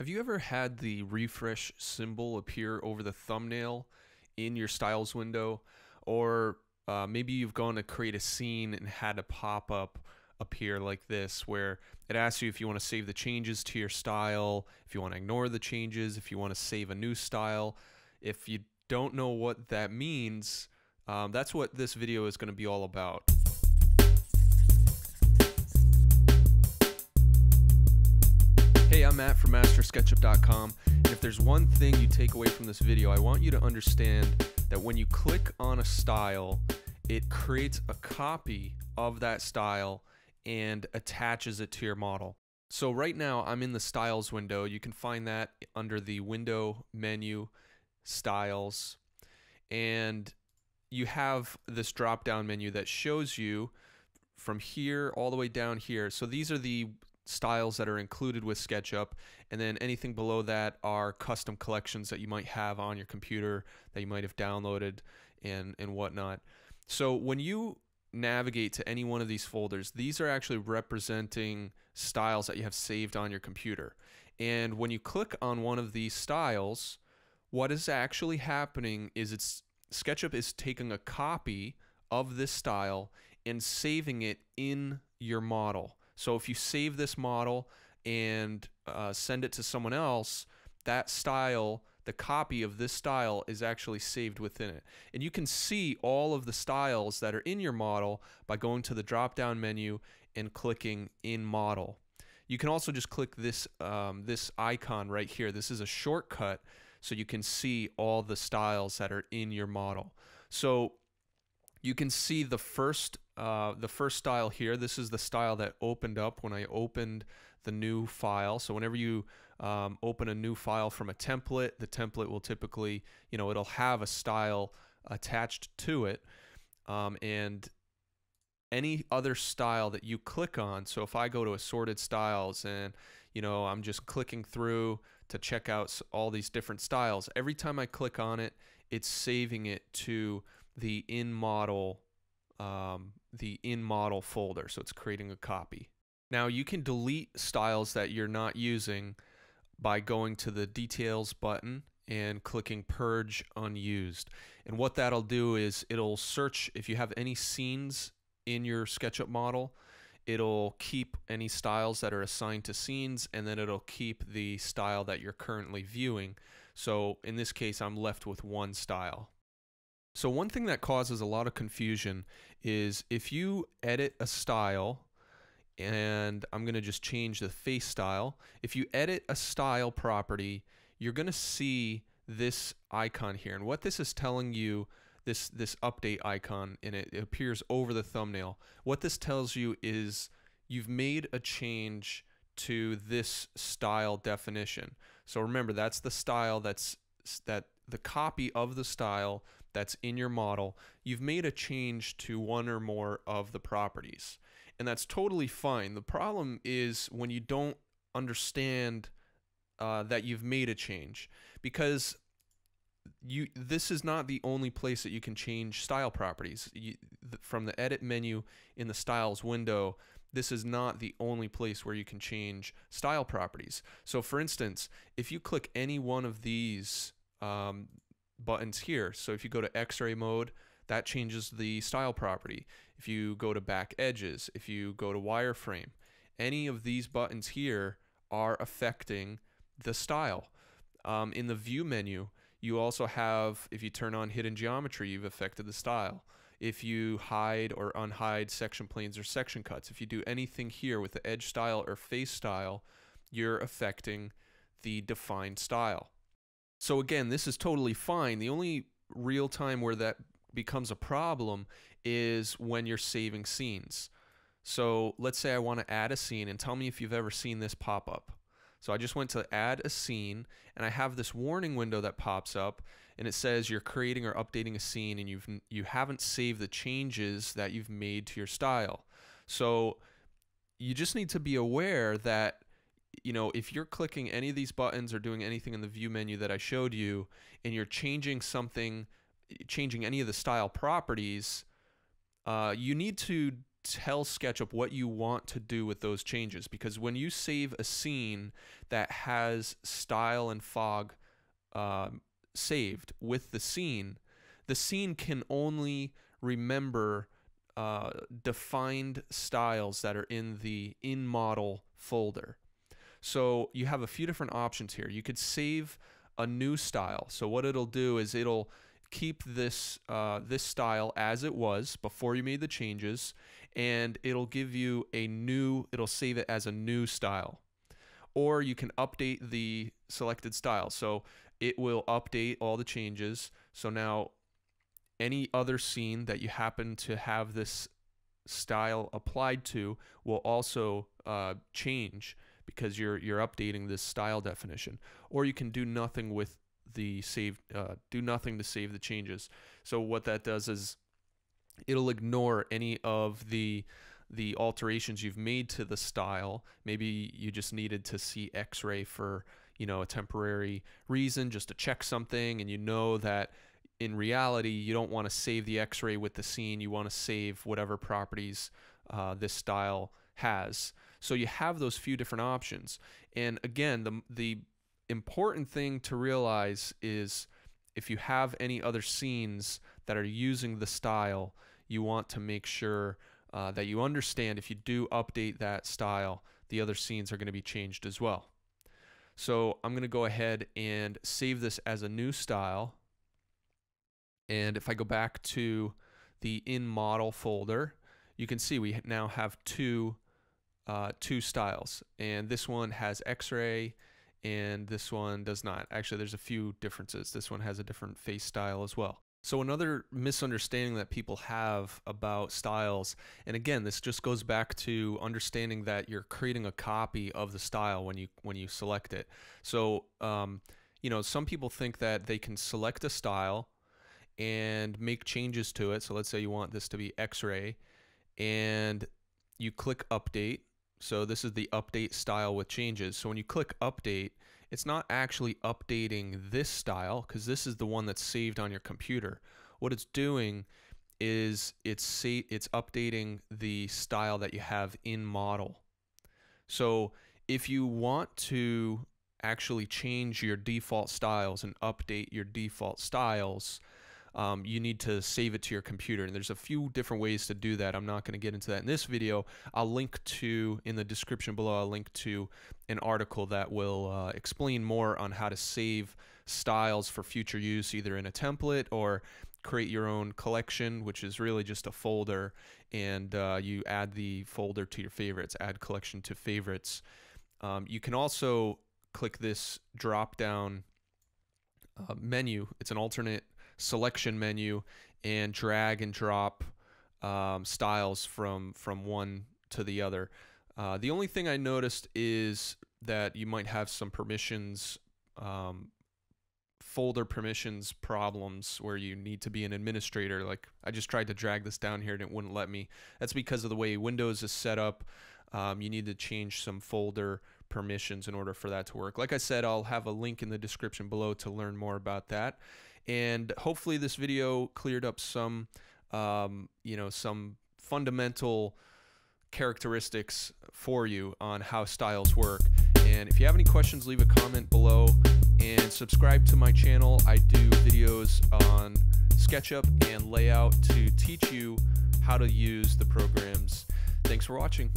Have you ever had the refresh symbol appear over the thumbnail in your styles window? Or uh, maybe you've gone to create a scene and had a pop up appear like this where it asks you if you want to save the changes to your style, if you want to ignore the changes, if you want to save a new style. If you don't know what that means, um, that's what this video is going to be all about. Hey, I'm Matt from MasterSketchup.com, and if there's one thing you take away from this video, I want you to understand that when you click on a style, it creates a copy of that style and attaches it to your model. So right now, I'm in the Styles window. You can find that under the Window menu, Styles, and you have this drop-down menu that shows you from here all the way down here. So these are the styles that are included with SketchUp, and then anything below that are custom collections that you might have on your computer that you might have downloaded and and whatnot. So when you navigate to any one of these folders, these are actually representing styles that you have saved on your computer. And when you click on one of these styles, what is actually happening is it's SketchUp is taking a copy of this style and saving it in your model. So if you save this model and uh, send it to someone else, that style, the copy of this style is actually saved within it. And you can see all of the styles that are in your model by going to the drop down menu and clicking in model. You can also just click this, um, this icon right here. This is a shortcut so you can see all the styles that are in your model. So you can see the first uh, the first style here. This is the style that opened up when I opened the new file. So whenever you um, open a new file from a template, the template will typically, you know, it'll have a style attached to it. Um, and any other style that you click on, so if I go to assorted styles and, you know, I'm just clicking through to check out all these different styles, every time I click on it, it's saving it to the in model um, the in model folder so it's creating a copy. Now you can delete styles that you're not using by going to the details button and clicking purge unused. And what that'll do is it'll search if you have any scenes in your SketchUp model it'll keep any styles that are assigned to scenes and then it'll keep the style that you're currently viewing. So in this case I'm left with one style so one thing that causes a lot of confusion is if you edit a style and I'm going to just change the face style. If you edit a style property, you're going to see this icon here. And what this is telling you, this this update icon and it, it appears over the thumbnail. What this tells you is you've made a change to this style definition. So remember that's the style that's that the copy of the style that's in your model, you've made a change to one or more of the properties. And that's totally fine. The problem is when you don't understand uh, that you've made a change because you this is not the only place that you can change style properties you, th from the edit menu in the styles window this is not the only place where you can change style properties so for instance if you click any one of these um, buttons here. So if you go to x-ray mode, that changes the style property. If you go to back edges, if you go to wireframe, any of these buttons here are affecting the style. Um, in the view menu, you also have, if you turn on hidden geometry, you've affected the style. If you hide or unhide section planes or section cuts, if you do anything here with the edge style or face style, you're affecting the defined style. So again, this is totally fine. The only real time where that becomes a problem is when you're saving scenes. So let's say I want to add a scene and tell me if you've ever seen this pop up. So I just went to add a scene and I have this warning window that pops up and it says you're creating or updating a scene and you've you haven't saved the changes that you've made to your style. So you just need to be aware that you know, if you're clicking any of these buttons or doing anything in the view menu that I showed you, and you're changing something, changing any of the style properties, uh, you need to tell SketchUp what you want to do with those changes because when you save a scene that has style and fog uh, saved with the scene, the scene can only remember uh, defined styles that are in the in model folder. So you have a few different options here. You could save a new style. So what it'll do is it'll keep this uh, this style as it was before you made the changes, and it'll give you a new. It'll save it as a new style, or you can update the selected style. So it will update all the changes. So now any other scene that you happen to have this style applied to will also uh, change because you're you're updating this style definition or you can do nothing with the save uh, do nothing to save the changes. So what that does is it'll ignore any of the the alterations you've made to the style. Maybe you just needed to see x-ray for you know a temporary reason just to check something and you know that in reality you don't want to save the x-ray with the scene. You want to save whatever properties uh, this style has so you have those few different options and again the the important thing to realize is if you have any other scenes that are using the style, you want to make sure uh, that you understand if you do update that style, the other scenes are going to be changed as well. So I'm going to go ahead and save this as a new style. And if I go back to the in model folder, you can see we now have two uh, two styles. And this one has X-ray and this one does not. Actually, there's a few differences. This one has a different face style as well. So another misunderstanding that people have about styles, and again, this just goes back to understanding that you're creating a copy of the style when you when you select it. So, um, you know, some people think that they can select a style and make changes to it. So let's say you want this to be X-ray, and you click Update, so this is the update style with changes. So when you click update, it's not actually updating this style because this is the one that's saved on your computer. What it's doing is it's sa- it's updating the style that you have in model. So if you want to actually change your default styles and update your default styles, um, you need to save it to your computer. And there's a few different ways to do that. I'm not going to get into that in this video. I'll link to, in the description below, I'll link to an article that will uh, explain more on how to save styles for future use, either in a template or create your own collection, which is really just a folder, and uh, you add the folder to your favorites, add collection to favorites. Um, you can also click this drop down uh, menu. It's an alternate selection menu and drag and drop um, styles from from one to the other. Uh, the only thing I noticed is that you might have some permissions, um, folder permissions problems where you need to be an administrator. Like I just tried to drag this down here and it wouldn't let me. That's because of the way Windows is set up. Um, you need to change some folder permissions in order for that to work. Like I said, I'll have a link in the description below to learn more about that and hopefully this video cleared up some um, you know some fundamental characteristics for you on how styles work. And if you have any questions leave a comment below. And subscribe to my channel. I do videos on sketchup and layout to teach you how to use the programs. Thanks for watching